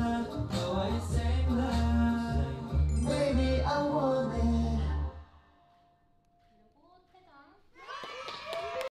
that, oh, how I